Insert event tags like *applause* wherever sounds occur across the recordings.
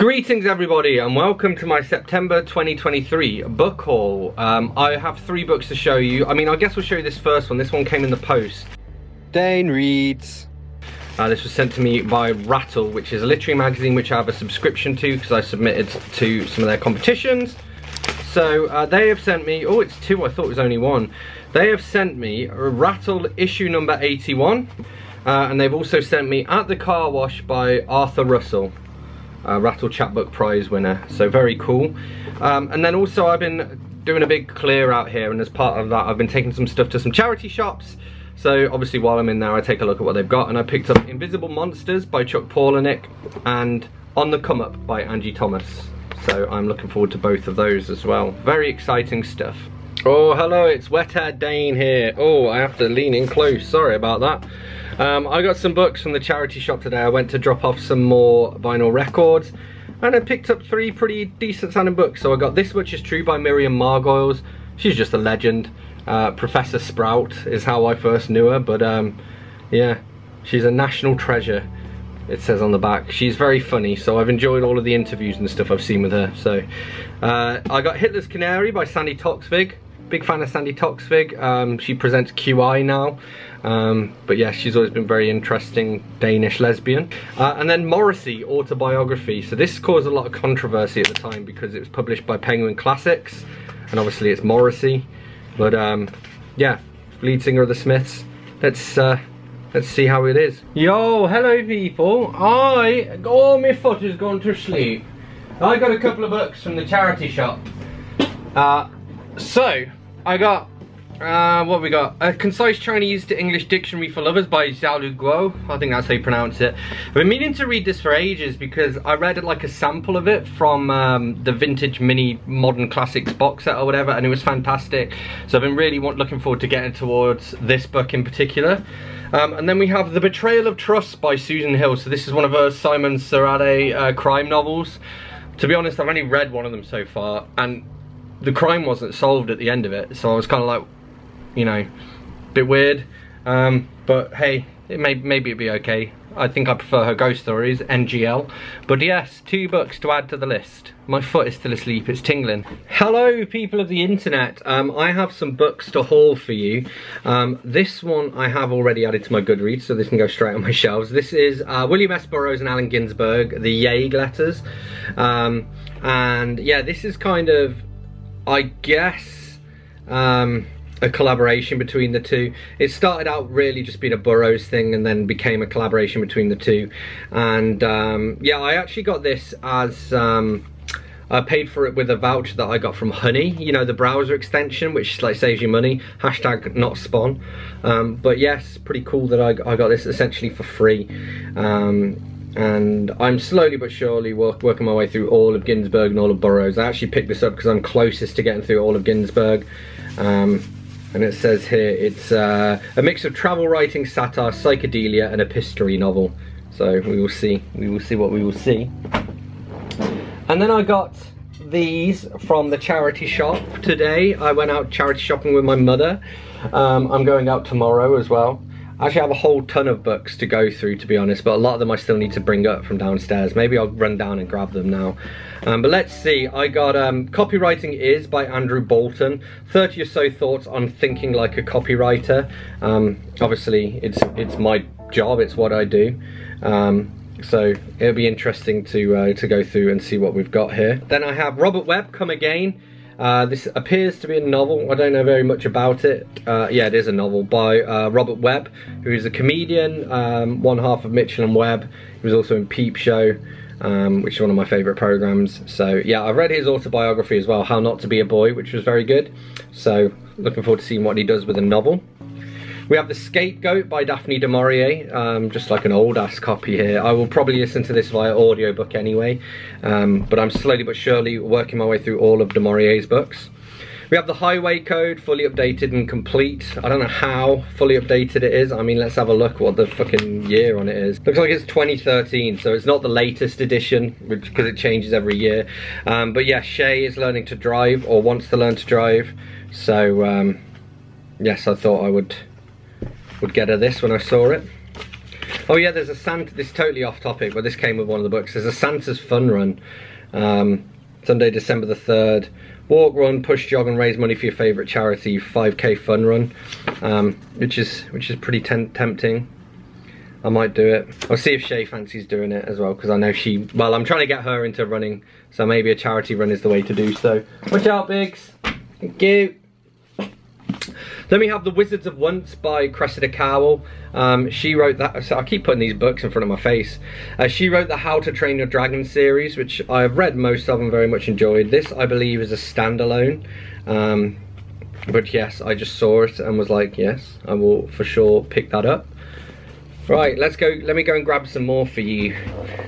Greetings everybody and welcome to my September 2023 book haul. Um, I have three books to show you. I mean, I guess we'll show you this first one. This one came in the post. Dane reads. Uh, this was sent to me by Rattle, which is a literary magazine which I have a subscription to because I submitted to some of their competitions. So uh, they have sent me, oh it's two, I thought it was only one. They have sent me Rattle issue number 81. Uh, and they've also sent me At the Car Wash by Arthur Russell uh, Rattle Chapbook Prize winner. So very cool. Um, and then also I've been doing a big clear out here and as part of that I've been taking some stuff to some charity shops. So obviously while I'm in there I take a look at what they've got and I picked up Invisible Monsters by Chuck Palahniuk and On the Come Up by Angie Thomas. So I'm looking forward to both of those as well. Very exciting stuff. Oh, hello, it's Wet Hair Dane here. Oh, I have to lean in close, sorry about that. Um, I got some books from the charity shop today. I went to drop off some more vinyl records and I picked up three pretty decent sounding books. So I got This Much Is True by Miriam Margolyes. She's just a legend. Uh, Professor Sprout is how I first knew her, but um, yeah, she's a national treasure it says on the back. She's very funny, so I've enjoyed all of the interviews and stuff I've seen with her. So uh, I got Hitler's Canary by Sandi Toksvig. Big fan of Sandi Toksvig. Um, she presents QI now. Um, but yeah, she's always been very interesting Danish lesbian. Uh, and then Morrissey autobiography. So this caused a lot of controversy at the time because it was published by Penguin Classics, and obviously it's Morrissey. But um, yeah, lead singer of the Smiths. Let's uh, let's see how it is. Yo, hello people. I all my foot has gone to sleep. I got a couple of books from the charity shop. Uh, so I got uh, what we got? A Concise Chinese to English Dictionary for Lovers by Xiaolu Guo. I think that's how you pronounce it. I've been meaning to read this for ages because I read it like a sample of it from um, the vintage mini modern classics box set or whatever and it was fantastic. So I've been really looking forward to getting towards this book in particular. Um, and then we have The Betrayal of Trust by Susan Hill. So this is one of her Simon Serrailler uh, crime novels. To be honest, I've only read one of them so far and the crime wasn't solved at the end of it. So I was kind of like, you know, a bit weird. Um, but hey, it may maybe it'd be okay. I think I prefer her ghost stories, NGL. But yes, two books to add to the list. My foot is still asleep, it's tingling. Hello people of the internet, um, I have some books to haul for you. Um, this one I have already added to my Goodreads, so this can go straight on my shelves. This is uh, William S. Burroughs and Allen Ginsberg, the Yage letters. Um, and yeah, this is kind of, I guess, um, a collaboration between the two. It started out really just being a Burroughs thing and then became a collaboration between the two. And um, yeah, I actually got this as, um, I paid for it with a voucher that I got from Honey, you know, the browser extension, which like saves you money, hashtag not spawn. Um, but yes, pretty cool that I, I got this essentially for free. Um, and I'm slowly but surely work, working my way through all of Ginsberg and all of Burroughs. I actually picked this up because I'm closest to getting through all of Ginsberg. Um, and it says here it's uh, a mix of travel writing, satire, psychedelia, and a history novel. So we will see. We will see what we will see. And then I got these from the charity shop today. I went out charity shopping with my mother. Um, I'm going out tomorrow as well. I actually have a whole ton of books to go through to be honest, but a lot of them I still need to bring up from downstairs. Maybe I'll run down and grab them now. Um, but let's see, I got um, Copywriting Is by Andrew Bolton. 30 or so thoughts on thinking like a copywriter. Um, obviously, it's, it's my job, it's what I do. Um, so it'll be interesting to, uh, to go through and see what we've got here. Then I have Robert Webb, Come Again. Uh, this appears to be a novel. I don't know very much about it. Uh, yeah, it is a novel by uh, Robert Webb, who is a comedian, um, one half of Mitchell and Webb. He was also in Peep Show, um, which is one of my favourite programs. So yeah, I've read his autobiography as well, How Not to Be a Boy, which was very good. So looking forward to seeing what he does with a novel. We have The Scapegoat by Daphne du Maurier, um, just like an old ass copy here. I will probably listen to this via audiobook anyway, um, but I'm slowly but surely working my way through all of du Maurier's books. We have the highway code fully updated and complete. I don't know how fully updated it is. I mean, let's have a look what the fucking year on it is. Looks like it's 2013, so it's not the latest edition because it changes every year. Um, but yeah, Shay is learning to drive or wants to learn to drive. So um, yes, I thought I would would get her this when I saw it. Oh yeah, there's a Santa, this is totally off topic, but this came with one of the books. There's a Santa's Fun Run, um, Sunday, December the 3rd. Walk, run, push, jog and raise money for your favourite charity, 5k fun run, um, which is which is pretty tempting. I might do it. I'll see if Shay fancies doing it as well, because I know she, well, I'm trying to get her into running, so maybe a charity run is the way to do so. Watch out, Biggs. Thank you. Then we have The Wizards of Once by Cressida Cowell. Um, she wrote that, so I keep putting these books in front of my face. Uh, she wrote the How to Train Your Dragon series, which I've read most of and very much enjoyed. This, I believe, is a standalone. Um, but yes, I just saw it and was like, yes, I will for sure pick that up. Right, let's go, let me go and grab some more for you.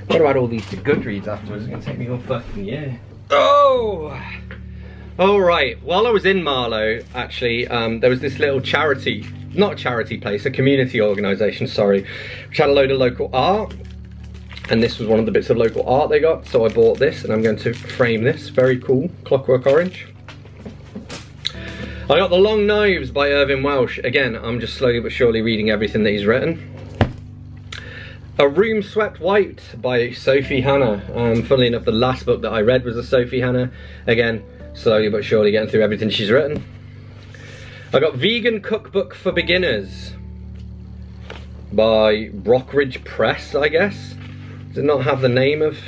What about all these to Goodreads afterwards? It's gonna take me all fucking yeah. Oh! All right, while I was in Marlow, actually, um, there was this little charity, not a charity place, a community organisation, sorry, which had a load of local art. And this was one of the bits of local art they got, so I bought this and I'm going to frame this. Very cool, clockwork orange. I got The Long Knives by Irvine Welsh. Again, I'm just slowly but surely reading everything that he's written. A Room Swept White by Sophie Hannah. Um, funnily enough, the last book that I read was a Sophie Hannah. Again, slowly but surely getting through everything she's written. I got Vegan Cookbook for Beginners by Rockridge Press, I guess. Does it not have the name of...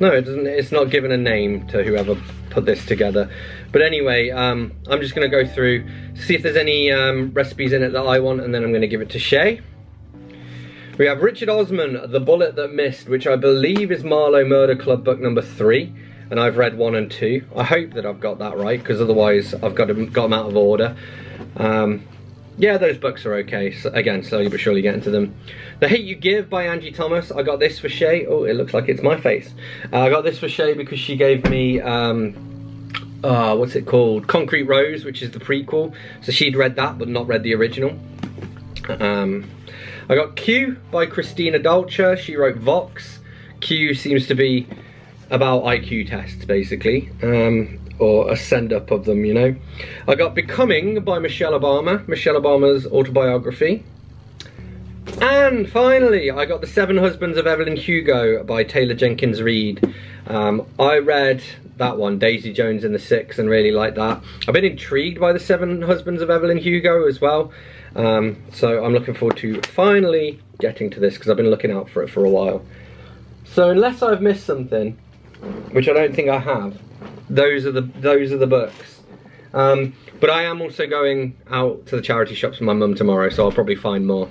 No, it doesn't. It's not given a name to whoever put this together. But anyway, um, I'm just going to go through, see if there's any um, recipes in it that I want, and then I'm going to give it to Shay. We have Richard Osman, The Bullet That Missed, which I believe is Marlowe Murder Club book number three and I've read one and two. I hope that I've got that right because otherwise I've got them, got them out of order. Um, yeah, those books are okay. So again, slowly but surely getting to them. The Hate You Give by Angie Thomas. I got this for Shay. Oh, it looks like it's my face. Uh, I got this for Shay because she gave me, um, uh, what's it called? Concrete Rose, which is the prequel. So she'd read that, but not read the original. Um, I got Q by Christina Dalcher. She wrote Vox. Q seems to be about IQ tests basically um, or a send up of them you know. I got Becoming by Michelle Obama Michelle Obama's autobiography. And finally I got The Seven Husbands of Evelyn Hugo by Taylor Jenkins Reid. Um, I read that one Daisy Jones and the Six and really liked that. I've been intrigued by The Seven Husbands of Evelyn Hugo as well. Um, so I'm looking forward to finally getting to this because I've been looking out for it for a while. So unless I've missed something which I don't think I have. Those are the those are the books. Um, but I am also going out to the charity shops with my mum tomorrow, so I'll probably find more.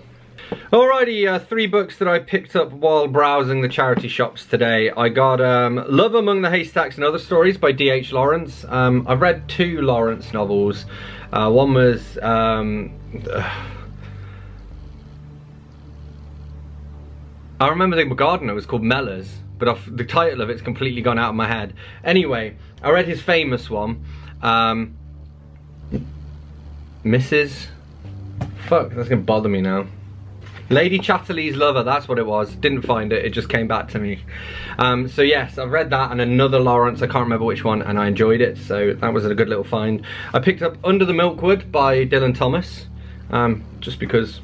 Alrighty, uh, three books that I picked up while browsing the charity shops today. I got um, Love Among the Haystacks and Other Stories by D.H. Lawrence. Um, I've read two Lawrence novels. Uh, one was... Um, *sighs* I remember the gardener it was called Mellors but off, the title of it's completely gone out of my head. Anyway, I read his famous one, um, Mrs. Fuck, that's gonna bother me now. Lady Chatterley's Lover, that's what it was. Didn't find it, it just came back to me. Um, so yes, I've read that and another Lawrence, I can't remember which one, and I enjoyed it, so that was a good little find. I picked up Under the Milkwood by Dylan Thomas, um, just because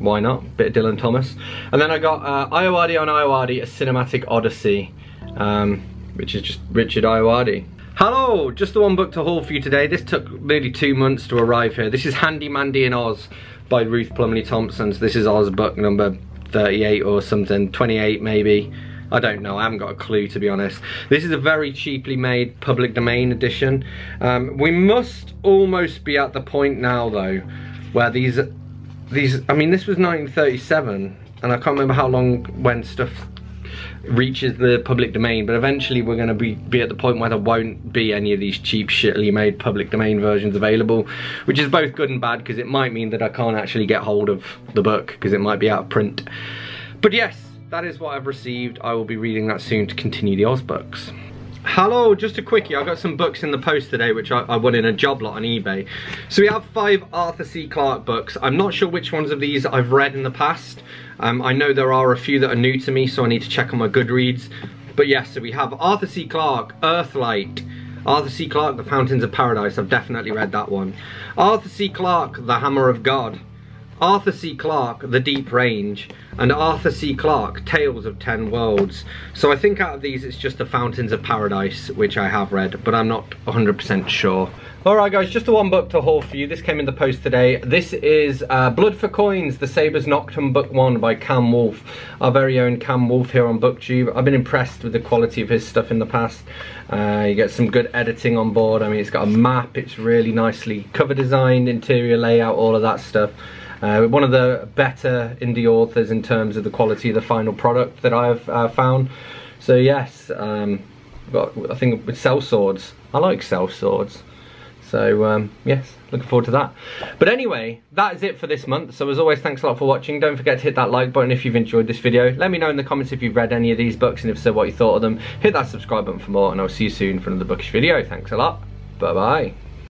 why not? Bit of Dylan Thomas. And then I got uh, Ayoade on Ayoade, a cinematic odyssey, um, which is just Richard Ayoade. Hello, just the one book to haul for you today. This took nearly two months to arrive here. This is Handy Mandy in Oz by Ruth Plumly Thompson. So this is Oz book number 38 or something, 28 maybe. I don't know, I haven't got a clue to be honest. This is a very cheaply made public domain edition. Um, we must almost be at the point now though, where these these, I mean, this was 1937, and I can't remember how long when stuff reaches the public domain, but eventually we're going to be, be at the point where there won't be any of these cheap, shittily made public domain versions available, which is both good and bad, because it might mean that I can't actually get hold of the book, because it might be out of print. But yes, that is what I've received. I will be reading that soon to continue the Oz books. Hello, just a quickie. I got some books in the post today which I, I, won in a job lot on eBay. So we have five Arthur C. Clarke books. I'm not sure which ones of these I've read in the past. Um, I know there are a few that are new to me, so I need to check on my Goodreads. But yes, so we have Arthur C. Clarke, Earthlight, Arthur C. Clarke, The Fountains of Paradise. I've definitely read that one. Arthur C. Clarke, The Hammer of God. Arthur C. Clarke, The Deep Range, and Arthur C. Clarke, Tales of Ten Worlds. So I think out of these it's just the Fountains of Paradise, which I have read, but I'm not 100% sure. Alright guys, just the one book to haul for you. This came in the post today. This is uh, Blood for Coins, The Sabres Nocturne Book 1 by Cam Wolfe. Our very own Cam Wolfe here on BookTube. I've been impressed with the quality of his stuff in the past. Uh, you get some good editing on board. I mean, it's got a map, it's really nicely cover designed, interior layout, all of that stuff. Uh, one of the better indie authors in terms of the quality of the final product that I've uh, found. So yes, um, got, I think with sellswords, I like sellswords. So um, yes, looking forward to that. But anyway, that is it for this month. So as always, thanks a lot for watching. Don't forget to hit that like button if you've enjoyed this video. Let me know in the comments if you've read any of these books and if so, what you thought of them. Hit that subscribe button for more and I'll see you soon for another bookish video. Thanks a lot. Bye-bye.